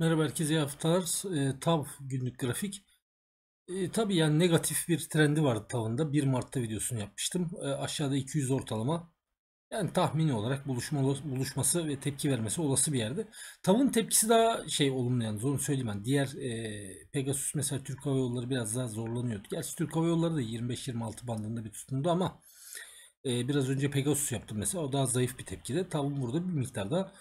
Merhaba herkese iyi haftalar. E, TAV günlük grafik. E, tabii yani negatif bir trendi vardı TAV'ında. 1 Mart'ta videosunu yapmıştım. E, aşağıda 200 ortalama. Yani tahmini olarak buluşma, buluşması ve tepki vermesi olası bir yerde. TAV'ın tepkisi daha şey olumlu yalnız onu söyleyeyim ben. Diğer e, Pegasus mesela Türk Hava Yolları biraz daha zorlanıyordu. Gerçi Türk Hava Yolları da 25-26 bandında bir tutundu ama e, biraz önce Pegasus yaptım mesela. O daha zayıf bir tepkide. TAV'ın burada bir miktarda daha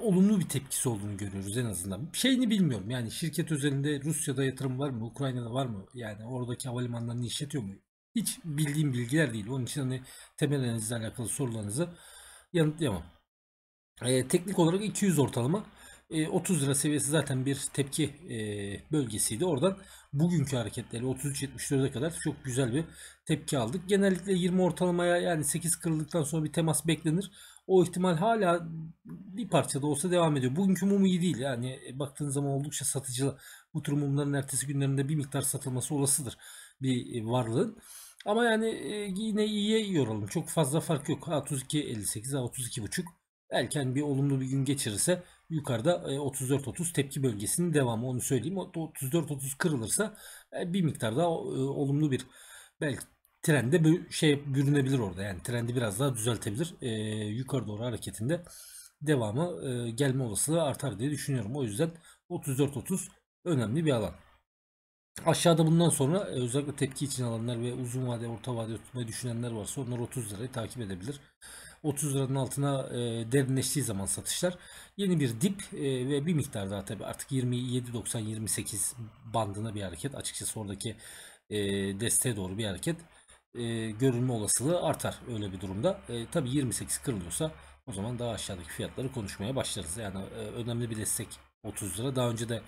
olumlu bir tepkisi olduğunu görüyoruz en azından. Şeyini bilmiyorum yani şirket özelinde Rusya'da yatırım var mı, Ukrayna'da var mı? Yani oradaki havalimanlarını işletiyor mu? Hiç bildiğim bilgiler değil. Onun için hani temel analizle alakalı sorularınızı yanıtlayamam. Ee, teknik olarak 200 ortalama. 30 lira seviyesi zaten bir tepki bölgesiydi. Oradan bugünkü hareketleri 33.74'e kadar çok güzel bir tepki aldık. Genellikle 20 ortalamaya yani 8 kırıldıktan sonra bir temas beklenir. O ihtimal hala bir parçada olsa devam ediyor. Bugünkü mum iyi değil. Yani baktığın zaman oldukça satıcı. Bu tür mumların ertesi günlerinde bir miktar satılması olasıdır bir varlığın. Ama yani yine iyiye yoralım. Çok fazla fark yok. 32.58, 32.5. Belki hani bir olumlu bir gün geçirirse yukarıda 34-30 tepki bölgesinin devamı onu söyleyeyim. 34-30 kırılırsa bir miktar daha olumlu bir belki trende bir şey bürünebilir orada. Yani trendi biraz daha düzeltebilir. E, yukarı doğru hareketinde devamı e, gelme olasılığı artar diye düşünüyorum. O yüzden 34-30 önemli bir alan. Aşağıda bundan sonra e, özellikle tepki için alanlar ve uzun vade, orta vade tutmayı düşünenler varsa onlar 30 lirayı takip edebilir. 30 liranın altına e, derinleştiği zaman satışlar yeni bir dip e, ve bir miktar daha tabi artık 27.90-28 bandına bir hareket. Açıkçası oradaki e, desteğe doğru bir hareket e, görülme olasılığı artar öyle bir durumda. E, tabi 28 kırılıyorsa o zaman daha aşağıdaki fiyatları konuşmaya başlarız. Yani e, önemli bir destek 30 lira. Daha önce de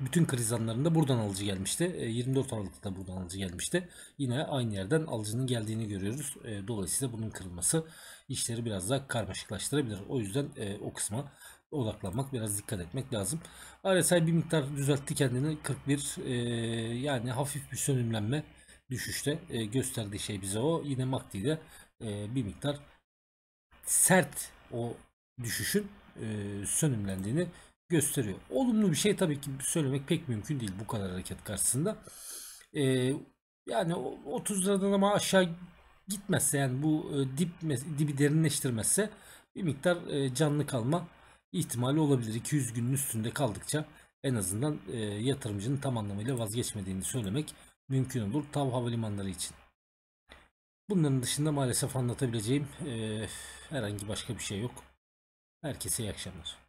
bütün kriz anlarında buradan alıcı gelmişti. 24 e, Aralık'ta buradan alıcı gelmişti. Yine aynı yerden alıcının geldiğini görüyoruz. E, dolayısıyla bunun kırılması işleri biraz daha karmaşıklaştırabilir. O yüzden e, o kısma odaklanmak, biraz dikkat etmek lazım. RSI bir miktar düzeltti kendini. 41 yani hafif bir sönümlenme düşüşte gösterdiği şey bize o. Yine MACD'de bir miktar sert o düşüşün sönümlendiğini gösteriyor. Olumlu bir şey tabii ki söylemek pek mümkün değil bu kadar hareket karşısında. Ee, yani 30 liradan ama aşağı gitmezse yani bu e, dip dibi derinleştirmezse bir miktar e, canlı kalma ihtimali olabilir. 200 günün üstünde kaldıkça en azından e, yatırımcının tam anlamıyla vazgeçmediğini söylemek mümkün olur TAV havalimanları için. Bunların dışında maalesef anlatabileceğim e, herhangi başka bir şey yok. Herkese iyi akşamlar.